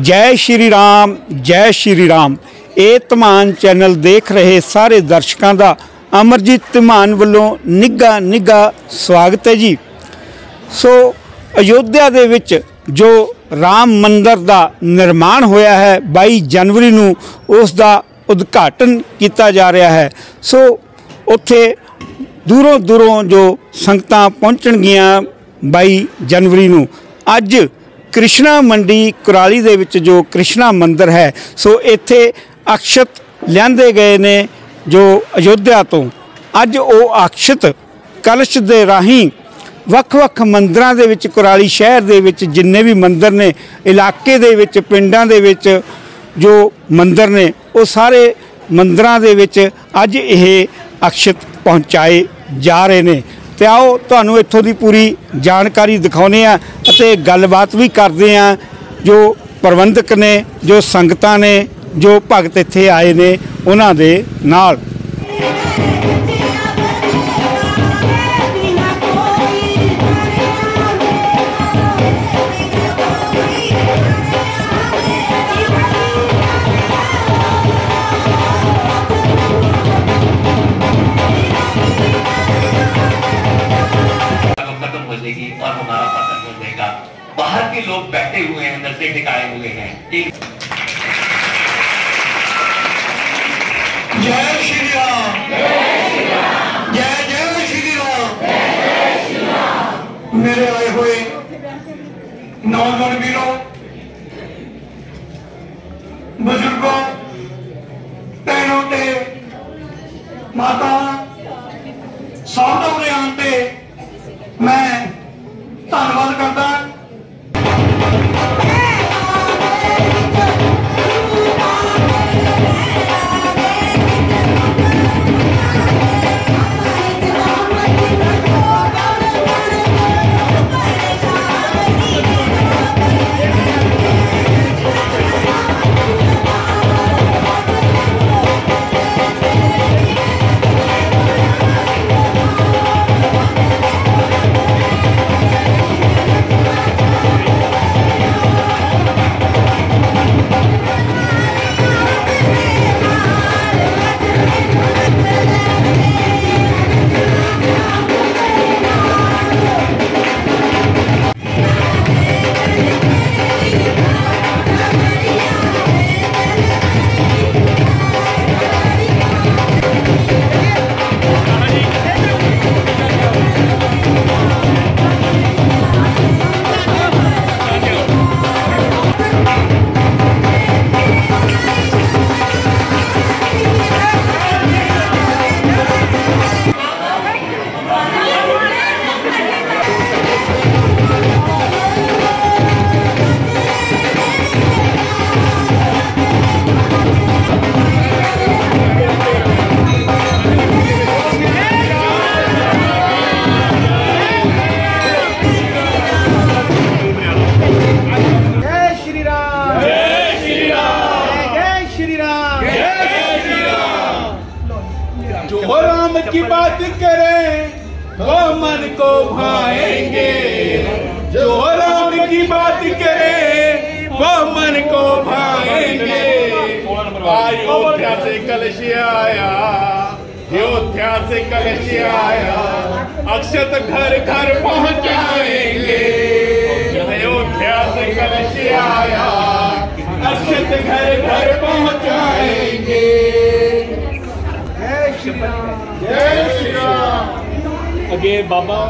ਜੈ ਸ਼੍ਰੀ ਰਾਮ, ਜੈ ਸ਼੍ਰੀ ਰਾਮ। ਇਹ ਧਮਾਨ ਚੈਨਲ ਦੇਖ ਰਹੇ ਸਾਰੇ ਦਰਸ਼ਕਾਂ ਦਾ ਅਮਰਜੀਤ ਧਮਾਨ ਵੱਲੋਂ ਨਿੱਘਾ ਨਿੱਘਾ ਸਵਾਗਤ ਹੈ ਜੀ। ਸੋ ਅਯੋਧਿਆ ਦੇ ਵਿੱਚ ਜੋ ਰਾਮ ਮੰਦਰ ਦਾ ਨਿਰਮਾਣ ਹੋਇਆ ਹੈ 22 ਜਨਵਰੀ ਨੂੰ ਉਸ ਦਾ ਉਦਘਾਟਨ ਕੀਤਾ ਜਾ ਰਿਹਾ ਹੈ। ਸੋ ਉੱਥੇ ਦੂਰੋਂ ਦੂਰੋਂ ਜੋ ਸੰਗਤਾਂ ਪਹੁੰਚਣਗੀਆਂ 22 ਜਨਵਰੀ ਨੂੰ, ਅੱਜ ਕ੍ਰਿਸ਼ਨਾ ਮੰਡੀ ਕੁਰਾਲੀ ਦੇ ਵਿੱਚ ਜੋ ਕ੍ਰਿਸ਼ਨਾ ਮੰਦਿਰ ਹੈ, ਸੋ ਇੱਥੇ ਅਕਸ਼ਤ ਲਿਆਂਦੇ ਗਏ ਨੇ ਜੋ ਅਯੋਧਿਆ ਤੋਂ। ਅੱਜ ਉਹ ਅਕਸ਼ਤ ਕਲਸ਼ ਦੇ ਰਾਹੀਂ ਵੱਖ-ਵੱਖ ਮੰਦਰਾਂ ਦੇ ਵਿੱਚ, ਕੁਰਾਲੀ ਸ਼ਹਿਰ ਦੇ ਵਿੱਚ ਜਿੰਨੇ ਵੀ ਮੰਦਰ ਨੇ, ਇਲਾਕੇ ਦੇ ਵਿੱਚ, ਪਿੰਡਾਂ ਦੇ ਵਿੱਚ ਜੋ ਮੰਦਰ ਨੇ, ਉਹ ਸਾਰੇ ਮੰਦਰਾਂ ਦੇ ਵਿੱਚ ਅੱਜ ਇਹ ਅਕਸ਼ਤ ਪਹੁੰਚਾਏ ਜਾ ਰਹੇ ਨੇ। ਤੇ ਆਓ ਤੁਹਾਨੂੰ ਇੱਥੋਂ ਦੀ ਪੂਰੀ ਜਾਣਕਾਰੀ ਦਿਖਾਉਨੇ ਆ ਅਤੇ ਗੱਲਬਾਤ ਵੀ ਕਰਦੇ ਆ ਜੋ ਪ੍ਰਬੰਧਕ ਨੇ, ਜੋ ਸੰਗਤਾਂ ਨੇ, ਜੋ ਭਗਤ ਇੱਥੇ ਆਏ ਨੇ, ਉਹਨਾਂ ਦੇ ਨਾਲ। के निकाय हुए हैं जय श्री राम जय जय श्री राम मेरे आए हुए नौजवान वीरों बुजुर्गों बहनों के माता साहब अयोध्या से कलश आया अक्षत घर घर पहुंचाएंगे अयोध्या से कलश आया अक्षत घर घर पहुंचाएंगे जय श्री राम जय श्री राम अगे बाबा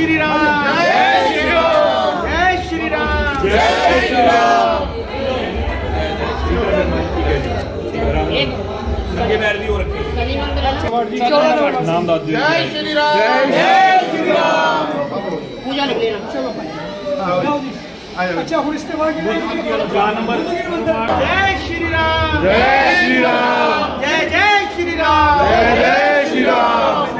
ਸ਼੍ਰੀ ਰਾਮ ਜੈ ਸ਼੍ਰੀ ਰਾਮ ਜੈ ਸ਼੍ਰੀ ਰਾਮ ਜੈ ਸ਼੍ਰੀ ਰਾਮ ਇੱਕ ਸਗੇ ਮੈਰਦੀ ਹੋ ਰੱਖੀ ਸਨੀ ਮੰਦਰ ਨਾਮ ਦੱਸ ਦਿਓ ਜੈ ਸ਼੍ਰੀ ਰਾਮ ਜੈ ਸ਼੍ਰੀ ਰਾਮ ਪੂਜਾ ਨਿਕਲੇ ਨਾ ਚਲੋ ਭਾਈ अच्छा हम इसके बाद नंबर जय श्री राम जय श्री राम जय जय श्री राम जय जय श्री राम।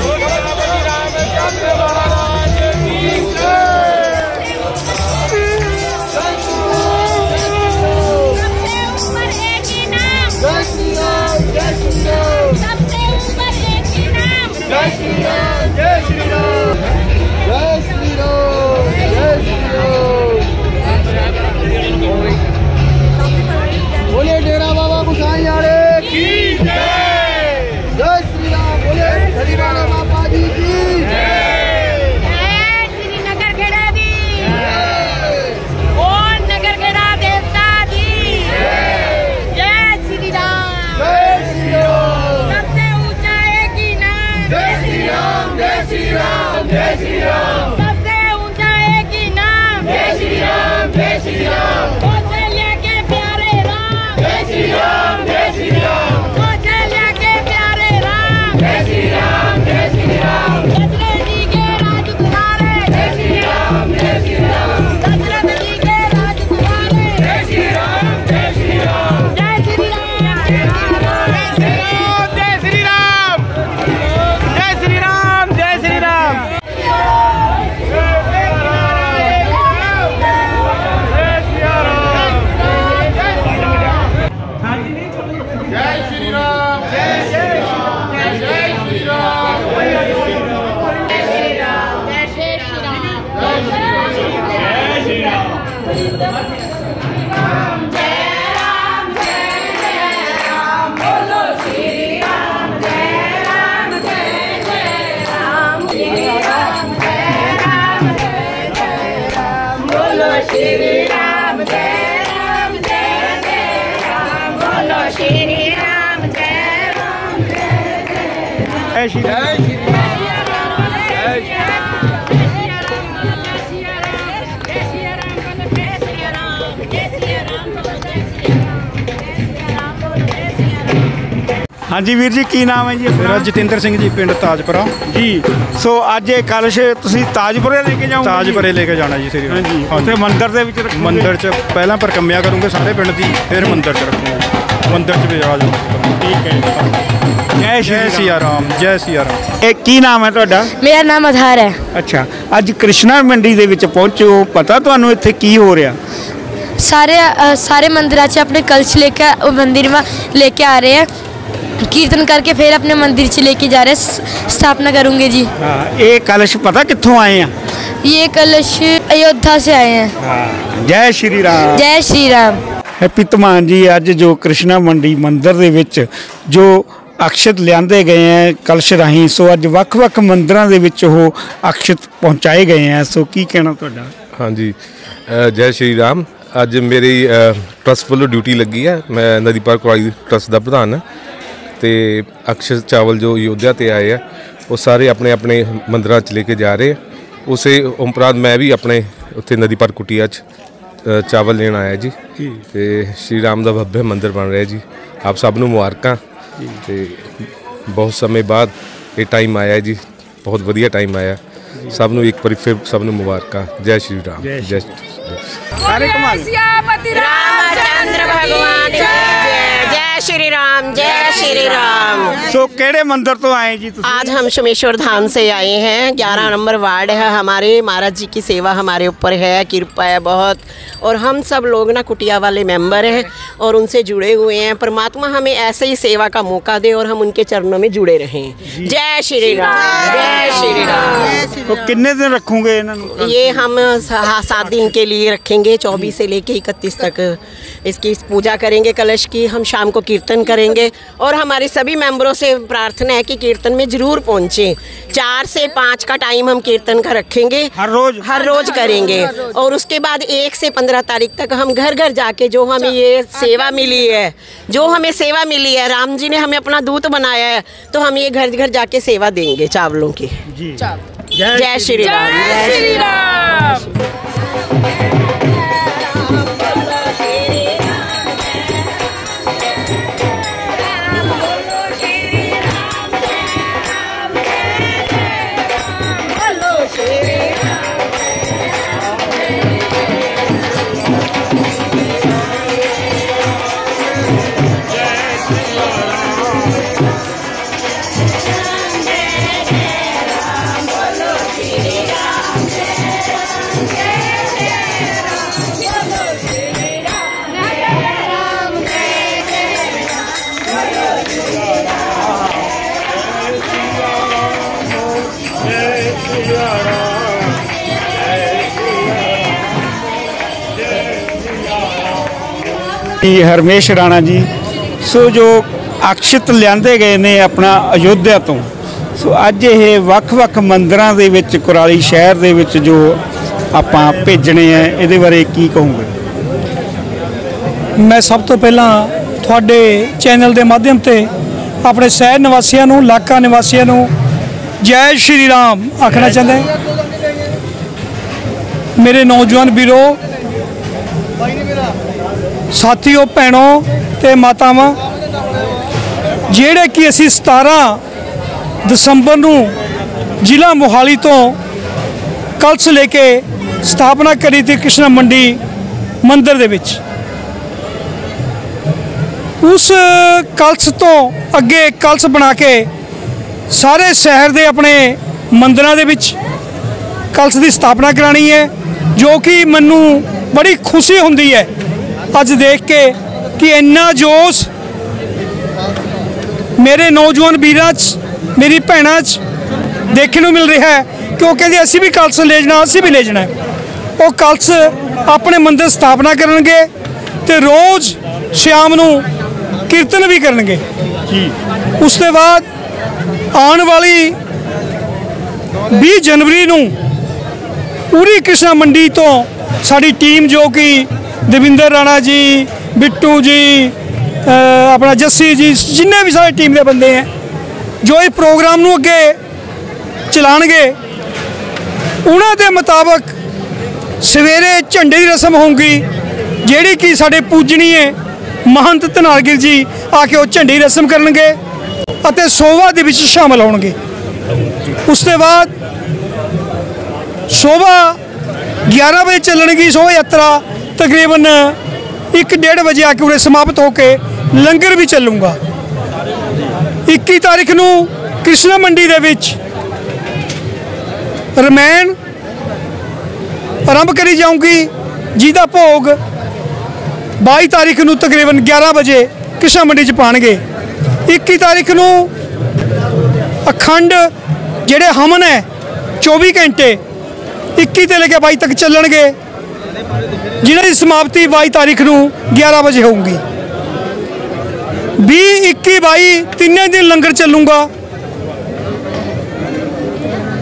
ਜੈ ਸ਼੍ਰੀ ਰਾਮ। ਜੈ ਸ਼੍ਰੀ ਹਾਂਜੀ ਵੀਰ ਜੀ ਕੀ ਨਾਮ ਹੈ ਜੀ ਮੇਰਾ ਜਤਿੰਦਰ ਸਿੰਘ ਜੀ ਪਿੰਡ ਤਾਜਪੁਰਾ। ਜੀ। ਸੋ ਅੱਜ ਇਹ ਕਲਸ਼ ਤੁਸੀਂ ਤਾਜਪੁਰੇ ਲੈ ਕੇ ਜਾਓਗੇ ਤਾਜਪੁਰੇ ਲੈ ਕੇ ਜਾਣਾ ਜੀ ਸ੍ਰੀ ਹਾਂਜੀ। ਉੱਥੇ ਮੰਦਿਰ ਦੇ ਵਿੱਚ ਰੱਖੋਗੇ? ਮੰਦਿਰ 'ਚ ਪਹਿਲਾਂ ਪਰਕੰਮਿਆ ਕਰੂੰਗੇ ਸਾਰੇ ਪਿੰਡ ਦੀ ਫਿਰ ਮੰਦਿਰ 'ਚ ਰੱਖੂੰਗੇ। ਮੰਦਿਰ 'ਚ ਵੀ ਵਿਆਜ ਠੀਕ ਹੈ ਜੈ ਸ਼੍ਰੀ ਜੈ ਸਿਆ ਰਾਮ। ਜੈ ਸਿਆ ਰਾਮ। ਇਹ ਕੀ ਨਾਮ ਹੈ ਤੁਹਾਡਾ? ਮੇਰਾ ਨਾਮ ਆਧਾਰ ਹੈ। ਅੱਛਾ ਅੱਜ ਕ੍ਰਿਸ਼ਨਾ ਮੰਡੀ ਦੇ ਵਿੱਚ ਪਹੁੰਚੇ। ਪਤਾ ਤੁਹਾਨੂੰ ਇੱਥੇ ਕੀ ਹੋ ਰਿਹਾ? ਸਾਰੇ ਸਾਰੇ ਮੰਦਿਰਾਂ 'ਚ ਆਪਣੇ ਕਲਸ਼ ਲੈ ਕੇ ਉਹ ਮੰਦਿਰ ਮਾ ਲੈ ਕੇ ਆ ਰਹੇ हैं कीर्तन करके फिर अपने मंदिर से लेके जा रहे हैं, स- स्थापना करूंगे ਹਾਂ ਇਹ ਕਲਸ਼ ਪਤਾ ਕਿੱਥੋਂ ਆਏ ਆ? ये कलश अयोध्या से आए हैं ਜੈ ਸ਼੍ਰੀ ਰਾਮ। जय श्री राम ਹੈਪੀ ਧਮਾਨ ਜੀ ਅੱਜ ਜੋ ਕ੍ਰਿਸ਼ਨਾ ਮੰਡੀ ਮੰਦਿਰ ਦੇ ਵਿੱਚ ਜੋ ਅਕਸ਼ਤ ਲਿਆਂਦੇ ਗਏ ਹੈ ਕਲਸ਼ ਰਾਹੀਂ। ਸੋ ਅੱਜ ਵੱਖ-ਵੱਖ ਮੰਦਿਰਾਂ ਦੇ ਵਿੱਚ ਉਹ ਅਕਸ਼ਤ ਪਹੁੰਚਾਏ ਗਏ ਹੈ। ਸੋ ਕੀ ਕਹਿਣਾ ਤੁਹਾਡਾ? ਹਾਂਜੀ ਜੈ ਸ਼੍ਰੀ ਰਾਮ। ਅੱਜ ਮੇਰੀ ਟਰਸਟ ਵੱਲੋਂ ਡਿਊਟੀ ਲੱਗੀ ਹੈ। ਮੈਂ ਨਦੀ ਪਾਰਕ ਵਾਲੀ ਟਰਸਟ ਦਾ ਪ੍ਰਧਾਨ ਹਾਂ। ਤੇ ਅਕਸ਼ਰ ਚਾਵਲ ਜੋ ਯੋਧਿਆ ਤੇ ਆਏ ਆ ਉਹ ਸਾਰੇ ਆਪਣੇ ਆਪਣੇ ਮੰਦਿਰਾਂ 'ਚ ਲੈ ਕੇ ਜਾ ਰਹੇ ਉਸੇ ਉਪਰੰਤ ਮੈਂ ਵੀ ਆਪਣੇ ਉੱਥੇ ਨਦੀ ਪਾਰਕ ਕੁਟੀਆ 'ਚ ਚਾਵਲ ਲੈਣ ਆਇਆ ਜੀ। ਤੇ ਸ਼੍ਰੀ ਰਾਮ ਦਾ ਭੱਬੇ ਮੰਦਿਰ ਬਣ ਰਿਹਾ ਜੀ। ਆਪ ਸਭ ਨੂੰ ਮੁਬਾਰਕਾਂ। ਤੇ ਬਹੁਤ ਸਮੇਂ ਬਾਅਦ ਇਹ ਟਾਈਮ ਆਇਆ ਜੀ ਬਹੁਤ ਵਧੀਆ ਟਾਈਮ ਆਇਆ ਸਭ ਨੂੰ ਇੱਕ ਵਾਰੀ ਫਿਰ ਸਭ ਨੂੰ ਮੁਬਾਰਕਾਂ ਜੈ ਸ਼੍ਰੀ ਰਾਮ ਜੈ ਸਾਰੇ ਕਮਾਲ ਸਿਆਪਤੀ ਰਾਮ ਚੰਦਰ ਭਗਵਾਨ ਜੈ श्री राम जय श्री राम तो केड़े मंदिर तो आए जी तुसी? आज हम सोमेश्वर धाम से आए हैं। ग्यारह नंबर वार्ड है हमारे। महाराज जी की सेवा हमारे ऊपर है कृपा है बहुत। और हम सब लोग ना कुटिया वाले मेंबर हैं और उनसे जुड़े हुए हैं। परमात्मा हमें ऐसे ही सेवा का मौका दे और हम उनके चरणों में जुड़े रहें। जय श्री राम जय श्री राम तो कितने दिन रखूँगे ये हम हाँ, सात दिन के लिए रखेंगे चौबीस से लेके इकतीस तक। इसकी पूजा करेंगे कलश की। हम शाम को कीर्तन करेंगे और हमारे सभी मेंबर से प्रार्थना है कि कीर्तन में ज़रूर पहुँचे। चार से पाँच का टाइम हम कीर्तन का रखेंगे। हर रोज? हर रोज करेंगे। और उसके बाद एक से पंद्रह तारीख तक हम घर घर जाके जो हमें ये सेवा मिली है जो हमें सेवा मिली है राम जी ने हमें अपना दूत बनाया है तो हम ये घर घर जाके सेवा देंगे चावलों की। जय श्री राम। जय श्री ਜੀ ਹਰਮੇਸ਼ ਰਾਣਾ ਜੀ ਸੋ ਜੋ ਅਕਸ਼ਿਤ ਲਿਆਂਦੇ ਗਏ ਨੇ ਆਪਣਾ ਅਯੋਧਿਆ ਤੋਂ ਸੋ ਅੱਜ ਇਹ ਵੱਖ-ਵੱਖ ਮੰਦਿਰਾਂ ਦੇ ਵਿੱਚ ਕੁਰਾਲੀ ਸ਼ਹਿਰ ਦੇ ਵਿੱਚ ਜੋ ਆਪਾਂ ਭੇਜਣੇ ਆ ਇਹਦੇ ਬਾਰੇ ਕੀ ਕਹੋਗੇ ਮੈਂ ਸਭ ਤੋਂ ਪਹਿਲਾਂ ਤੁਹਾਡੇ ਚੈਨਲ ਦੇ ਮਾਧਿਅਮ ਤੇ ਆਪਣੇ ਸ਼ਹਿਰ ਨਿਵਾਸੀਆਂ ਨੂੰ ਇਲਾਕਾ ਨਿਵਾਸੀਆਂ ਨੂੰ ਜੈ ਸ਼੍ਰੀ ਰਾਮ ਆਖਣਾ ਚਾਹੁੰਦਾ ਹਾਂ। ਮੇਰੇ ਨੌਜਵਾਨ ਵੀਰੋ ਸਾਥੀਓ ਭੈਣੋ ਤੇ ਮਾਤਾਵਾਂ ਜਿਹੜੇ ਕਿ ਅਸੀਂ 17 ਦਸੰਬਰ ਨੂੰ ਜ਼ਿਲ੍ਹਾ ਮੋਹਾਲੀ ਤੋਂ ਕਲਸ਼ ਲੈ ਕੇ ਸਥਾਪਨਾ ਕਰੀ ਤੀ ਕ੍ਰਿਸ਼ਨ ਮੰਡੀ ਮੰਦਿਰ ਦੇ ਵਿੱਚ। ਉਸ ਕਲਸ਼ ਤੋਂ ਅੱਗੇ ਕਲਸ਼ ਬਣਾ ਕੇ ਸਾਰੇ ਸ਼ਹਿਰ ਦੇ ਆਪਣੇ ਮੰਦਰਾਂ ਦੇ ਵਿੱਚ ਕਲਸ਼ ਦੀ ਸਥਾਪਨਾ ਕਰਾਣੀ ਹੈ, ਜੋ ਕਿ ਮੈਨੂੰ ਬੜੀ ਖੁਸ਼ੀ ਹੁੰਦੀ ਹੈ ਅੱਜ ਦੇਖ ਕੇ ਕਿ ਇੰਨਾ ਜੋਸ਼ ਮੇਰੇ ਨੌਜਵਾਨ ਵੀਰਾਂ 'ਚ ਮੇਰੀ ਭੈਣਾਂ 'ਚ ਦੇਖਣ ਨੂੰ ਮਿਲ ਰਿਹਾ ਹੈ ਕਿ ਉਹ ਕਹਿੰਦੇ ਅਸੀਂ ਵੀ ਕਲਸ਼ ਲੈ ਜਾਣਾ ਅਸੀਂ ਵੀ ਲੈ ਜਾਣਾ। ਉਹ ਕਲਸ਼ ਆਪਣੇ ਮੰਦਿਰ ਸਥਾਪਨਾ ਕਰਨਗੇ ਤੇ ਰੋਜ਼ ਸ਼ਾਮ ਨੂੰ ਕੀਰਤਨ ਵੀ ਕਰਨਗੇ ਜੀ ਉਸ ਤੋਂ ਬਾਅਦ ਆਉਣ ਵਾਲੀ 20 ਜਨਵਰੀ ਨੂੰ ਪੂਰੀ ਕ੍ਰਿਸ਼ਨਾ ਮੰਡੀ ਤੋਂ ਸਾਡੀ ਟੀਮ ਜੋ ਕਿ ਦਵਿੰਦਰ ਰਾਣਾ ਜੀ ਬਿੱਟੂ ਜੀ ਆਪਣਾ ਜੱਸੀ ਜੀ, ਜਿੰਨੇ ਵੀ ਸਾਡੀ ਟੀਮ ਦੇ ਬੰਦੇ ਹੈ, ਜੋ ਇਹ ਪ੍ਰੋਗਰਾਮ ਨੂੰ ਅੱਗੇ ਚਲਾਣਗੇ ਉਹਨਾਂ ਦੇ ਮੁਤਾਬਕ ਸਵੇਰੇ ਝੰਡੇ ਦੀ ਰਸਮ ਹੋਊਗੀ, ਜਿਹੜੀ ਕਿ ਸਾਡੇ ਪੂਜਣੀਏ ਮਹੰਤ ਧਨਾਲਗਿਰ ਜੀ ਆ ਕੇ ਉਹ ਝੰਡੀ ਰਸਮ ਕਰਨਗੇ ਅਤੇ ਸੋਭਾ ਦੇ ਵਿੱਚ ਸ਼ਾਮਲ ਹੋਣਗੇ। ਉਸ ਤੋਂ ਬਾਅਦ ਸ਼ੋਭਾ 11 ਵਜੇ ਚੱਲਣਗੀ ਸ਼ੋਭਾ ਯਾਤਰਾ ਤਕਰੀਬਨ 1:30 ਵਜੇ ਆ ਕੇ ਉਰੇ ਸਮਾਪਤ ਹੋ ਕੇ ਲੰਗਰ ਵੀ ਚੱਲੂਗਾ। 21 ਤਾਰੀਖ ਨੂੰ ਕ੍ਰਿਸ਼ਨਾ ਮੰਡੀ ਦੇ ਵਿੱਚ ਰਮੈਨ ਆਰੰਭ ਕਰੀ ਜਾਊਂਗੀ, ਜਿਹਦਾ ਭੋਗ 22 ਤਾਰੀਖ ਨੂੰ ਤਕਰੀਬਨ 11 ਵਜੇ ਕ੍ਰਿਸ਼ਨਾ ਮੰਡੀ 'ਚ ਪਾਣਗੇ। 21 ਤਾਰੀਖ ਨੂੰ ਅਖੰਡ ਜਿਹੜੇ ਹਮਨ ਹੈ 24 ਘੰਟੇ 21 ਤੋਂ ਲੈ ਕੇ 22 ਤੱਕ ਚੱਲਣਗੇ। ਜਿਹਨਾਂ ਦੀ ਸਮਾਪਤੀ 22 ਤਾਰੀਖ ਨੂੰ 11 ਵਜੇ ਹੋਊਗੀ। 20 21 22 ਤਿੰਨੇ ਦਿਨ ਲੰਗਰ ਚੱਲੂਗਾ।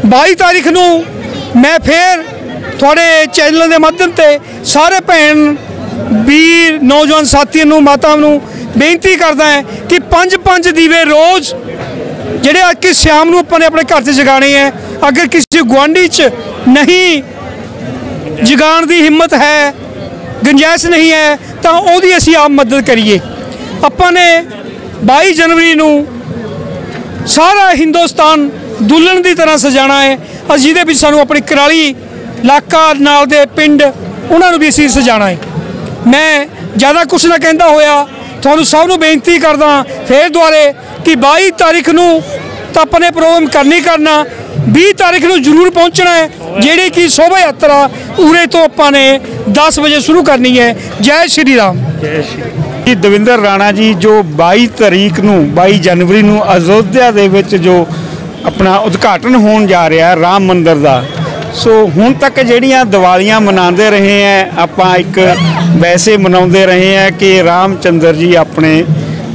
22 ਤਾਰੀਖ ਨੂੰ ਮੈਂ ਫੇਰ ਤੁਹਾਡੇ ਚੈਨਲ ਦੇ ਮਾਧਿਅਮ ਤੇ ਸਾਰੇ ਭੈਣ, ਵੀਰ, ਨੌਜਵਾਨ ਸਾਥੀਆਂ ਨੂੰ, ਮਾਤਾ ਨੂੰ ਬੇਨਤੀ ਕਰਦਾ ਹੈ ਕਿ ਪੰਜ ਪੰਜ ਦੀਵੇ ਰੋਜ਼ ਜਿਹੜੇ ਅੱਜ ਕਿ ਸ਼ਾਮ ਨੂੰ ਆਪਾਂ ਨੇ ਆਪਣੇ ਘਰ 'ਚ ਜਗਾਣੇ ਹੈ। ਅਗਰ ਕਿਸੇ ਗੁਆਂਢੀ 'ਚ ਨਹੀਂ ਜਗਾਉਣ ਦੀ ਹਿੰਮਤ ਹੈ, ਗੁੰਜਾਇਸ਼ ਨਹੀਂ ਹੈ, ਤਾਂ ਉਹਦੀ ਅਸੀਂ ਆਪ ਮਦਦ ਕਰੀਏ। ਆਪਾਂ ਨੇ 22 ਜਨਵਰੀ ਨੂੰ ਸਾਰਾ ਹਿੰਦੁਸਤਾਨ ਦੁਲਹਨ ਦੀ ਤਰ੍ਹਾਂ ਸਜਾਣਾ ਹੈ। ਅਸੀਂ ਜਿਹਦੇ ਵਿੱਚ ਸਾਨੂੰ ਆਪਣੀ ਕਰਾਲੀ, ਇਲਾਕਾ ਨਾਲ ਦੇ ਪਿੰਡ, ਉਹਨਾਂ ਨੂੰ ਵੀ ਅਸੀਂ ਸਜਾਣਾ ਹੈ। ਮੈਂ ਜ਼ਿਆਦਾ ਕੁਝ ਨਾ ਕਹਿੰਦਾ ਹੋਇਆ, ਤੁਹਾਨੂੰ ਸਭ ਨੂੰ ਬੇਨਤੀ ਕਰਦਾ ਫੇਰ ਦੁਆਰੇ ਕਿ 22 ਤਾਰੀਖ ਨੂੰ ਤਾਂ ਆਪਾਂ ਨੇ ਪ੍ਰੋਗਰਾਮ ਕਰਨੀ ਕਰਨਾ 20 ਤਾਰੀਖ ਨੂੰ ਜ਼ਰੂਰ ਪਹੁੰਚਣਾ ਹੈ। ਜਿਹੜੀ ਕਿ ਸ਼ੋਭਾ ਯਾਤਰਾ ਉਰੇ ਤੋਂ ਆਪਾਂ ਨੇ 10 ਵਜੇ ਸ਼ੁਰੂ ਕਰਨੀ ਹੈ। ਜੈ ਸ਼੍ਰੀ ਰਾਮ। ਜੈ ਜੀ, ਦਵਿੰਦਰ ਰਾਣਾ ਜੀ, ਜੋ 22 ਤਰੀਕ ਨੂੰ 22 ਜਨਵਰੀ ਨੂੰ ਅਯੋਧਿਆ ਦੇ ਵਿੱਚ ਜੋ ਆਪਣਾ ਉਦਘਾਟਨ ਹੋਣ ਜਾ ਰਿਹਾ ਰਾਮ ਮੰਦਿਰ ਦਾ। ਸੋ ਹੁਣ ਤੱਕ ਜਿਹੜੀਆਂ ਦੀਵਾਲੀਆਂ ਮਨਾਉਂਦੇ ਰਹੇ ਹੈ, ਆਪਾਂ ਇੱਕ ਵੈਸੇ ਮਨਾਉਂਦੇ ਰਹੇ ਹੈ ਕਿ ਰਾਮ ਚੰਦਰ ਜੀ ਆਪਣੇ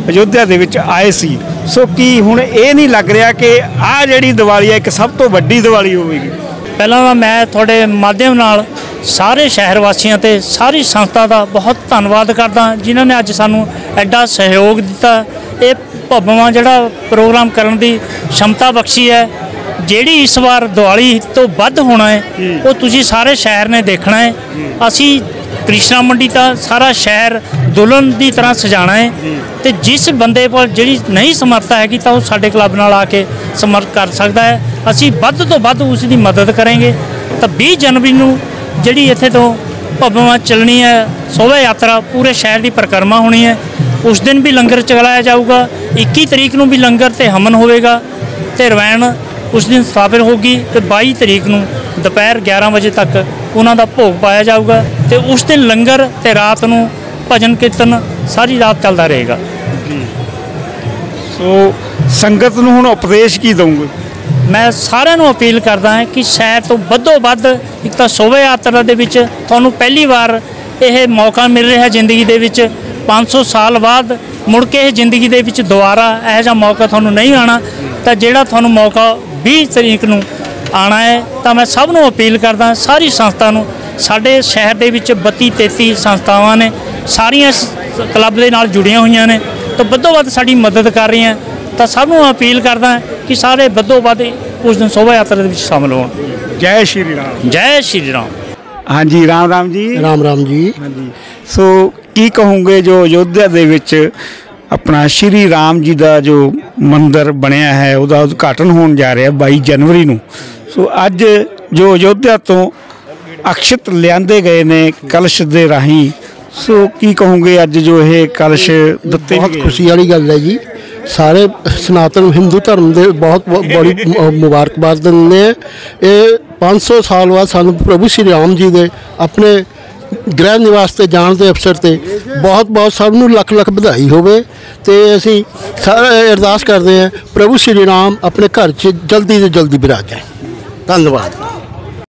ਅਯੋਧਿਆ ਦੇ ਵਿੱਚ ਆਏ ਸੀ। ਸੋ ਕੀ ਹੁਣ ਇਹ ਨਹੀਂ ਲੱਗ ਰਿਹਾ ਕਿ ਆਹ ਜਿਹੜੀ ਦੀਵਾਲੀ ਹੈ ਇੱਕ ਸਭ ਤੋਂ ਵੱਡੀ ਦੀਵਾਲੀ ਹੋਵੇਗੀ? ਪਹਿਲਾਂ ਤਾਂ ਮੈਂ ਤੁਹਾਡੇ ਮਾਧਿਅਮ ਨਾਲ ਸਾਰੇ ਸ਼ਹਿਰ ਵਾਸੀਆਂ ਤੇ ਸਾਰੀ ਸੰਸਥਾ ਦਾ ਬਹੁਤ ਧੰਨਵਾਦ ਕਰਦਾ ਜਿਨ੍ਹਾਂ ਨੇ ਅੱਜ ਸਾਨੂੰ ਐਡਾ ਸਹਿਯੋਗ ਦਿੱਤਾ। ਇਹ ਭੱਬਵਾਂ ਜਿਹੜਾ ਪ੍ਰੋਗਰਾਮ ਕਰਨ ਦੀ ਸ਼ਮਤਾ ਬਖਸ਼ੀ ਹੈ ਜਿਹੜੀ ਇਸ ਵਾਰ ਦੀਵਾਲੀ ਤੋਂ ਵੱਧ ਹੋਣਾ ਹੈ। ਉਹ ਤੁਸੀਂ ਸਾਰੇ ਸ਼ਹਿਰ ਨੇ ਦੇਖਣਾ ਹੈ। ਅਸੀਂ ਕ੍ਰਿਸ਼ਨਾ ਮੰਡੀ ਤਾਂ ਸਾਰਾ ਸ਼ਹਿਰ ਦੁਲਹਨ ਦੀ ਤਰ੍ਹਾਂ ਸਜਾਣਾ ਹੈ ਤੇ ਜਿਸ ਬੰਦੇ ਕੋਲ ਜਿਹੜੀ ਨਹੀਂ ਸਮਰੱਥਾ ਹੈਗੀ ਤਾਂ ਉਹ ਸਾਡੇ ਕਲੱਬ ਨਾਲ ਆ ਕੇ ਸਮਰਥ ਕਰ ਸਕਦਾ ਹੈ। ਅਸੀਂ ਵੱਧ ਤੋਂ ਵੱਧ ਉਸ ਦੀ ਮਦਦ ਕਰਾਂਗੇ। ਤਾਂ 20 ਜਨਵਰੀ ਨੂੰ ਜਿਹੜੀ ਇੱਥੇ ਤੋਂ ਭਵਨਾ ਚੱਲਣੀ ਹੈ ਸ਼ੋਭਾ ਯਾਤਰਾ ਪੂਰੇ ਸ਼ਹਿਰ ਦੀ ਪਰਿਕਰਮਾ ਹੋਣੀ ਹੈ। ਉਸ ਦਿਨ ਵੀ ਲੰਗਰ ਚਲਾਇਆ ਜਾਊਗਾ। 21 ਤਰੀਕ ਨੂੰ ਵੀ ਲੰਗਰ ਤੇ ਹਮਨ ਹੋਵੇਗਾ ਤੇ ਰਵਾਇਣ ਉਸ ਦਿਨ ਸਥਾਪਿਤ ਹੋਗੀ ਤੇ 22 ਤਰੀਕ ਨੂੰ ਦੁਪਹਿਰ 11 ਵਜੇ ਤੱਕ ਉਹਨਾਂ ਦਾ ਭੋਗ ਪਾਇਆ ਜਾਊਗਾ ਤੇ ਉਸ ਦਿਨ ਲੰਗਰ ਤੇ ਰਾਤ ਨੂੰ ਭਜਨ ਕੀਰਤਨ ਸਾਰੀ ਰਾਤ ਚੱਲਦਾ ਰਹੇਗਾ। ਸੋ ਸੰਗਤ ਨੂੰ ਹੁਣ ਉਪਦੇਸ਼ ਕੀ ਦਊਂਗੇ? ਮੈਂ ਸਾਰਿਆਂ ਨੂੰ ਅਪੀਲ ਕਰਦਾ ਹਾਂ ਕਿ ਸ਼ਹਿਰ ਤੋਂ ਵੱਧੋ ਵੱਧ ਇੱਕ ਤਾਂ ਸ਼ੋਭਾ ਯਾਤਰਾ ਦੇ ਵਿੱਚ ਤੁਹਾਨੂੰ ਪਹਿਲੀ ਵਾਰ ਇਹ ਮੌਕਾ ਮਿਲ ਰਿਹਾ ਜ਼ਿੰਦਗੀ ਦੇ ਵਿੱਚ। 500 ਸਾਲ ਬਾਅਦ ਮੁੜ ਕੇ ਇਹ ਜ਼ਿੰਦਗੀ ਦੇ ਵਿੱਚ ਦੁਬਾਰਾ ਇਹੋ ਜਿਹਾ ਮੌਕਾ ਤੁਹਾਨੂੰ ਨਹੀਂ ਆਣਾ ਤਾਂ ਜਿਹੜਾ ਤੁਹਾਨੂੰ ਮੌਕਾ 20 ਤਰੀਕ ਨੂੰ ਆਣਾ ਹੈ ਤਾਂ ਮੈਂ ਸਭ ਨੂੰ ਅਪੀਲ ਕਰਦਾ ਹਾਂ, ਸਾਰੀ ਸੰਸਥਾ ਨੂੰ ਸਾਡੇ ਸ਼ਹਿਰ ਦੇ ਵਿੱਚ 32 33 ਸੰਸਥਾਵਾਂ ਨੇ ਸਾਰੀਆਂ ਇਸ ਕਲੱਬ ਦੇ ਨਾਲ ਜੁੜੀਆਂ ਹੋਈਆਂ ਨੇ ਤਾਂ ਵੱਧੋ ਵੱਧ ਸਾਡੀ ਮਦਦ ਕਰ ਰਹੀਆਂ ਤਾਂ ਸਭ ਨੂੰ ਅਪੀਲ ਕਰਦਾ ਕਿ ਸਾਰੇ ਵੱਧੋ ਵੱਧ ਉਸ ਦਿਨ ਸ਼ੋਭਾ ਯਾਤਰਾ ਦੇ ਵਿੱਚ ਸ਼ਾਮਲ ਹੋਣ। ਜੈ ਸ਼੍ਰੀ ਰਾਮ। ਜੈ ਸ਼੍ਰੀ ਰਾਮ। ਹਾਂਜੀ ਰਾਮ ਰਾਮ ਜੀ। ਰਾਮ ਰਾਮ ਜੀ। ਹਾਂਜੀ। ਸੋ ਕੀ ਕਹੋਗੇ ਜੋ ਅਯੋਧਿਆ ਦੇ ਵਿੱਚ ਆਪਣਾ ਸ਼੍ਰੀ ਰਾਮ ਜੀ ਦਾ ਜੋ ਮੰਦਿਰ ਬਣਿਆ ਹੈ ਉਹਦਾ ਉਦਘਾਟਨ ਹੋਣ ਜਾ ਰਿਹਾ 22 ਜਨਵਰੀ ਨੂੰ। ਸੋ ਅੱਜ ਜੋ ਅਯੋਧਿਆ ਤੋਂ ਅਕਸ਼ਤ ਲਿਆਂਦੇ ਗਏ ਨੇ ਕਲਸ਼ ਦੇ ਰਾਹੀਂ ਸੋ ਕੀ ਕਹੋਗੇ ਅੱਜ ਜੋ ਇਹ ਕਲਸ਼ ਦਿੱਤੇ ਬਹੁਤ? ਖੁਸ਼ੀ ਵਾਲੀ ਗੱਲ ਹੈ ਜੀ। ਸਾਰੇ ਸਨਾਤਨ ਹਿੰਦੂ ਧਰਮ ਦੇ ਬਹੁਤ ਬੜੀ ਮੁਬਾਰਕਬਾਦ ਦਿੰਦੇ ਆ। ਇਹ 500 ਸਾਲ ਬਾਅਦ ਸਾਨੂੰ ਪ੍ਰਭੂ ਸ਼੍ਰੀ ਰਾਮ ਜੀ ਦੇ ਆਪਣੇ ਗ੍ਰਹਿ ਨਿਵਾਸ ਤੇ ਜਾਣ ਦੇ ਅਵਸਰ ਤੇ ਬਹੁਤ ਬਹੁਤ ਸਭ ਨੂੰ ਲੱਖ ਲੱਖ ਵਧਾਈ ਹੋਵੇ ਤੇ ਅਸੀਂ ਸਾਰੇ ਅਰਦਾਸ ਕਰਦੇ ਹਾਂ ਪ੍ਰਭੂ ਸ਼੍ਰੀ ਰਾਮ ਆਪਣੇ ਘਰ 'ਚ ਜਲਦੀ ਤੋਂ ਜਲਦੀ ਵਿਰਾਜੇ ਧੰਨਵਾਦ